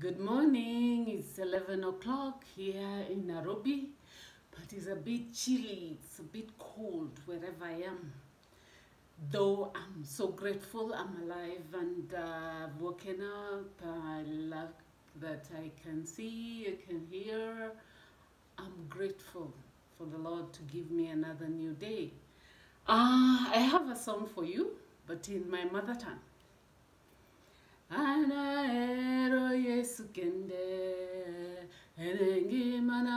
Good morning. It's 11 o'clock here in Nairobi, but it's a bit chilly. It's a bit cold wherever I am. Though I'm so grateful I'm alive and uh, woken up. I love that I can see, I can hear. I'm grateful for the Lord to give me another new day. Uh, I have a song for you, but in my mother tongue. Anaero Yesu kende enengi mana.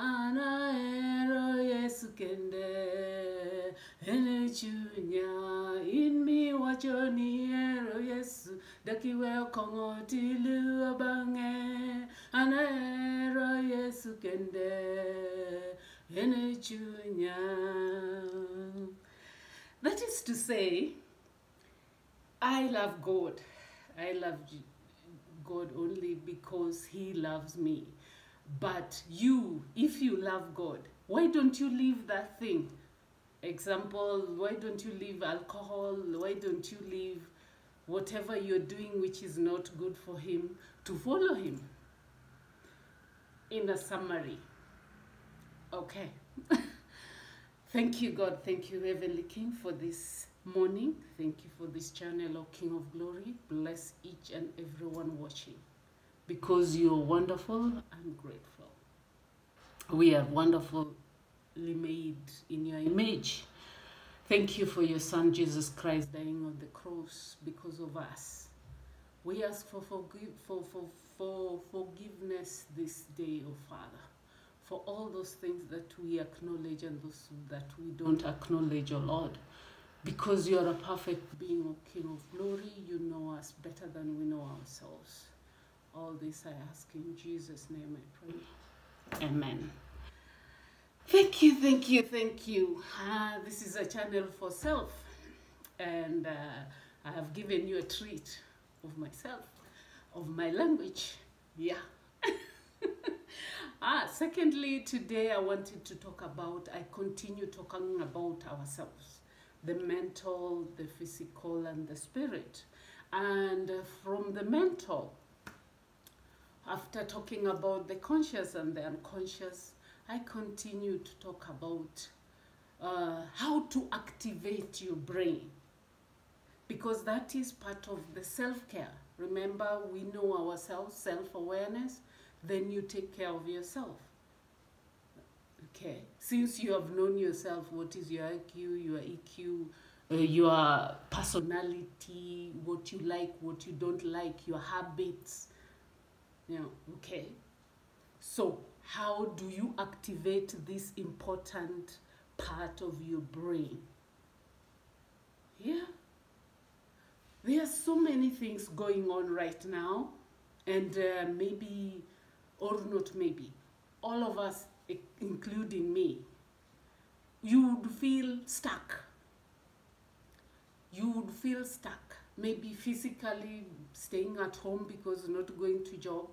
Anaero Yesu kende ene chunya. In mi wacho ni ero Yesu dakiwe kongo tilu abange anaero Yesu kende ene chunya. That is to say I love God. I love God only because He loves me. But you, if you love God, why don't you leave that thing? Example, why don't you leave alcohol? Why don't you leave whatever you're doing which is not good for Him to follow Him? In a summary, okay. Thank you, God. Thank you, Heavenly King, for this morning. Thank you for this channel, O King of Glory. Bless each and everyone watching because you're wonderful and grateful. We are wonderfully made in your image. Thank you for your Son, Jesus Christ, dying on the cross because of us. We ask for, forgive, for, for, for forgiveness this day, O Father for all those things that we acknowledge and those that we don't acknowledge, O Lord. Because you are a perfect being, O King of glory, you know us better than we know ourselves. All this I ask in Jesus' name I pray. Amen. Thank you, thank you, thank you. Ah, this is a channel for self, and uh, I have given you a treat of myself, of my language. Yeah. Ah, secondly, today I wanted to talk about, I continue talking about ourselves the mental, the physical, and the spirit. And uh, from the mental, after talking about the conscious and the unconscious, I continue to talk about uh, how to activate your brain because that is part of the self care. Remember, we know ourselves, self awareness then you take care of yourself. Okay, since you have known yourself, what is your IQ, your EQ, uh, your personality, what you like, what you don't like, your habits. Yeah, okay. So, how do you activate this important part of your brain? Yeah. There are so many things going on right now, and uh, maybe or not maybe, all of us, including me, you would feel stuck. You would feel stuck, maybe physically staying at home because not going to job.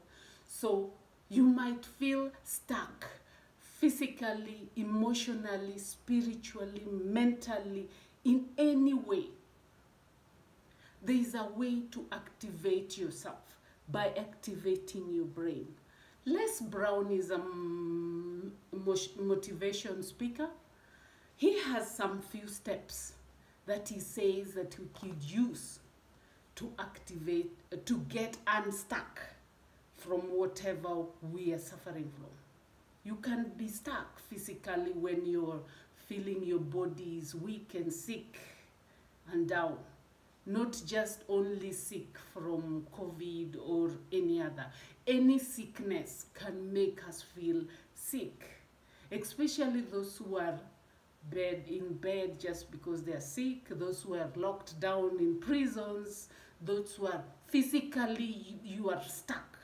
So you might feel stuck physically, emotionally, spiritually, mentally, in any way. There is a way to activate yourself by activating your brain. Les Brown is a mm, motivation speaker. He has some few steps that he says that we could use to activate, to get unstuck from whatever we are suffering from. You can be stuck physically when you're feeling your body is weak and sick and down not just only sick from COVID or any other. Any sickness can make us feel sick, especially those who are bed in bed just because they are sick, those who are locked down in prisons, those who are physically you, you are stuck.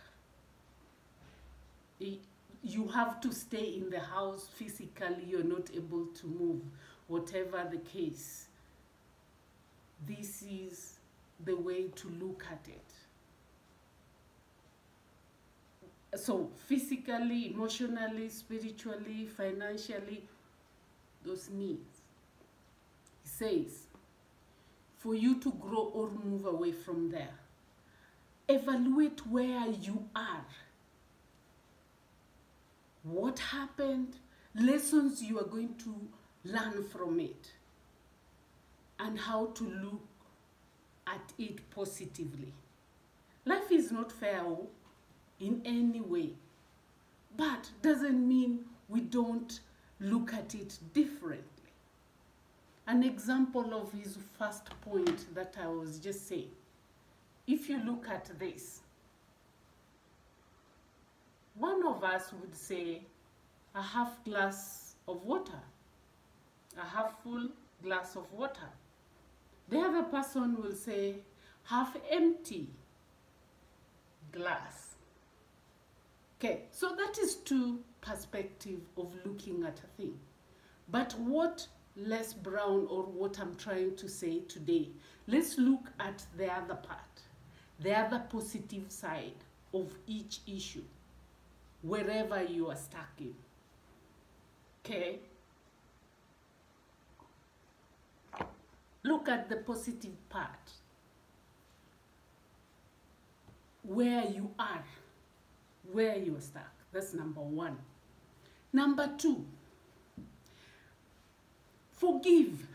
You have to stay in the house physically, you're not able to move, whatever the case this is the way to look at it. So, physically, emotionally, spiritually, financially, those needs. He says, for you to grow or move away from there, evaluate where you are. What happened, lessons you are going to learn from it, and how to look at it positively. Life is not fair oh, in any way, but doesn't mean we don't look at it differently. An example of his first point that I was just saying. If you look at this, one of us would say a half glass of water, a half full glass of water. The other person will say half empty glass. Okay, so that is two perspective of looking at a thing. But what Les Brown or what I'm trying to say today, let's look at the other part, the other positive side of each issue, wherever you are stuck in. Okay? Look at the positive part. Where you are, where you are stuck. That's number one. Number two, forgive.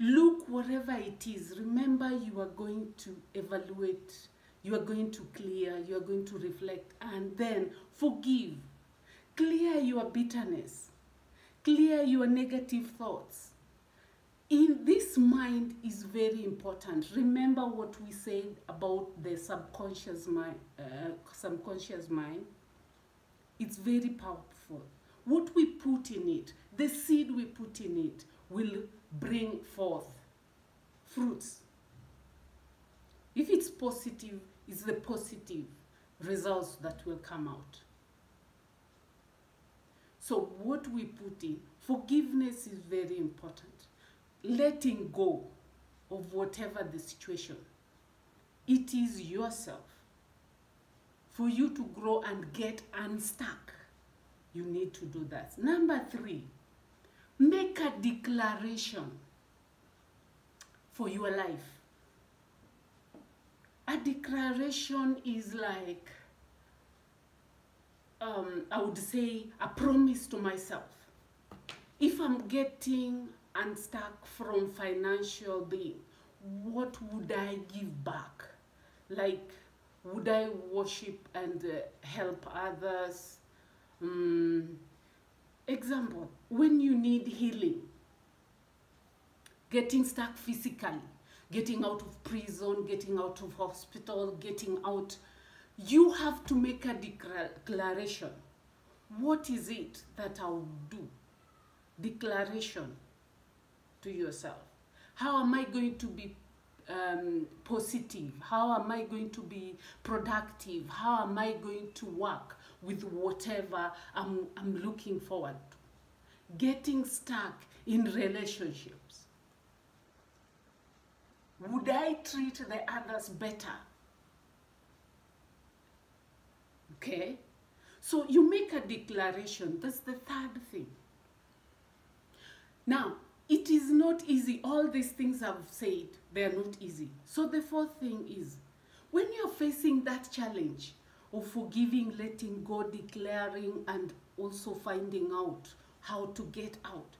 Look whatever it is. Remember, you are going to evaluate, you are going to clear, you are going to reflect, and then forgive. Clear your bitterness, clear your negative thoughts. In this mind is very important. Remember what we said about the subconscious mind. Uh, subconscious mind. It's very powerful. What we put in it, the seed we put in it, will bring forth fruits. If it's positive, it's the positive results that will come out. So, what we put in, forgiveness is very important. Letting go of whatever the situation, it is yourself. For you to grow and get unstuck, you need to do that. Number three, make a declaration for your life. A declaration is like, um, I would say, a promise to myself. If I'm getting unstuck from financial being, what would I give back? Like, would I worship and uh, help others? Um, example, when you need healing, getting stuck physically, getting out of prison, getting out of hospital, getting out, you have to make a declaration. What is it that I'll do? Declaration to yourself. How am I going to be um, positive? How am I going to be productive? How am I going to work with whatever I'm, I'm looking forward to? Getting stuck in relationships. Would I treat the others better? Okay? So you make a declaration. That's the third thing. Now, it is not easy. All these things I've said, they are not easy. So the fourth thing is, when you're facing that challenge of forgiving, letting go, declaring, and also finding out how to get out,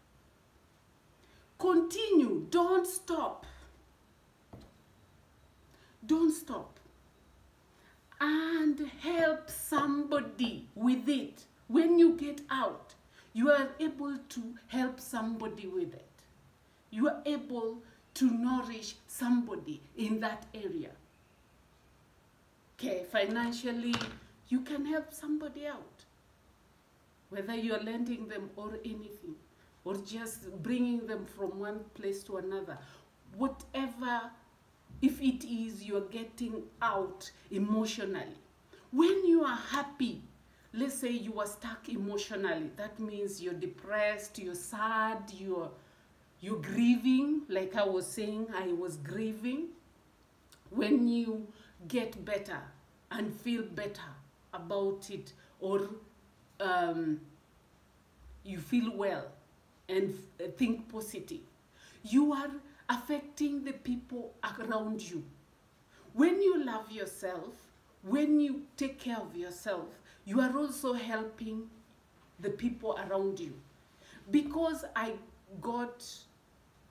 continue. Don't stop. Don't stop. And help somebody with it. When you get out, you are able to help somebody with it you are able to nourish somebody in that area. Okay, financially, you can help somebody out. Whether you're lending them or anything, or just bringing them from one place to another. Whatever, if it is you're getting out emotionally. When you are happy, let's say you are stuck emotionally, that means you're depressed, you're sad, you're you're grieving, like I was saying, I was grieving. When you get better and feel better about it, or um, you feel well and think positive, you are affecting the people around you. when you love yourself, when you take care of yourself, you are also helping the people around you. Because I got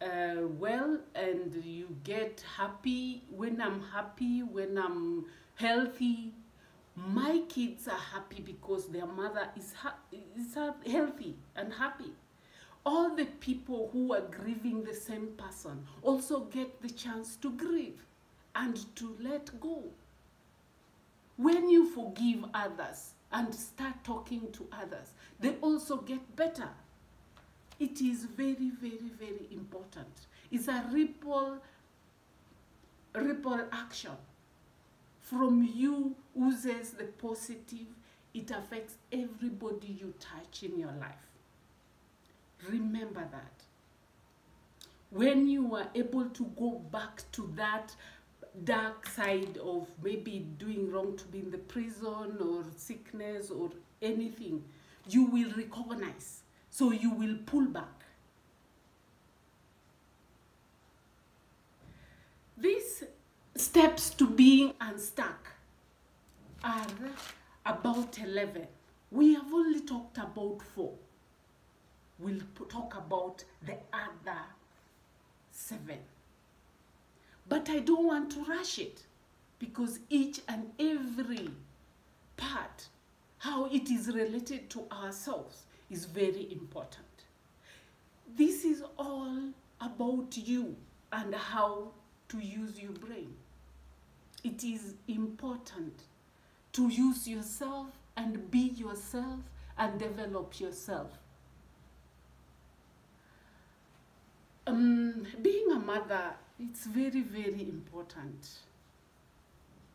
uh, well and you get happy when I'm happy, when I'm healthy. My kids are happy because their mother is, is healthy and happy. All the people who are grieving the same person also get the chance to grieve and to let go. When you forgive others and start talking to others, they also get better. It is very, very, very important. It's a ripple, ripple action. From you oozes the positive. It affects everybody you touch in your life. Remember that. When you are able to go back to that dark side of maybe doing wrong to be in the prison or sickness or anything, you will recognize. So you will pull back. These steps to being unstuck are about 11. We have only talked about four. We'll talk about the other seven. But I don't want to rush it because each and every part, how it is related to ourselves, is very important. This is all about you and how to use your brain. It is important to use yourself and be yourself and develop yourself. Um, being a mother, it's very, very important.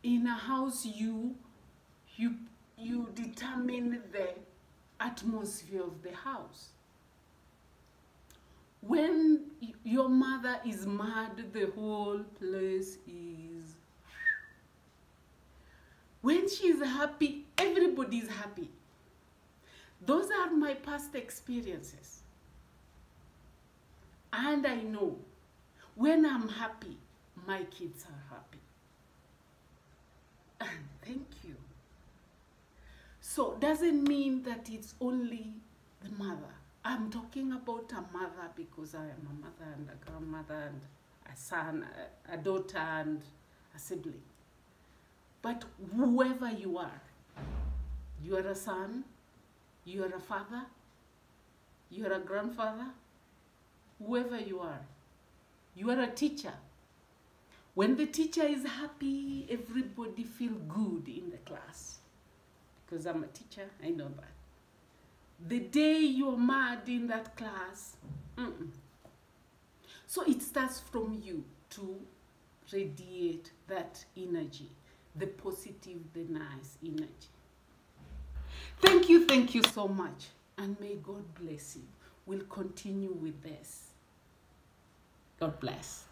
In a house, you, you, you determine the atmosphere of the house. When your mother is mad, the whole place is. When she is happy, everybody is happy. Those are my past experiences. And I know when I'm happy, my kids are happy. And thank you. So doesn't mean that it's only the mother. I'm talking about a mother because I am a mother and a grandmother and a son, a, a daughter and a sibling. But whoever you are, you are a son, you are a father, you are a grandfather, whoever you are, you are a teacher. When the teacher is happy, everybody feel good in the class. Because I'm a teacher, I know that. The day you're mad in that class, mm -mm. so it starts from you to radiate that energy, the positive, the nice energy. Thank you, thank you so much. And may God bless you. We'll continue with this. God bless.